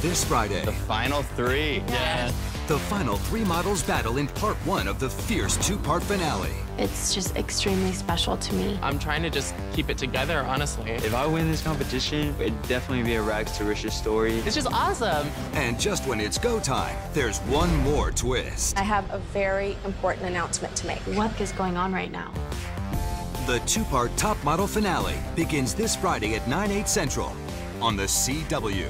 this Friday. The final three. Yeah. The final three models battle in part one of the fierce two-part finale. It's just extremely special to me. I'm trying to just keep it together, honestly. If I win this competition, it'd definitely be a rags to riches story. It's just awesome. And just when it's go time, there's one more twist. I have a very important announcement to make. What is going on right now? The two-part top model finale begins this Friday at 9, 8 central on the CW.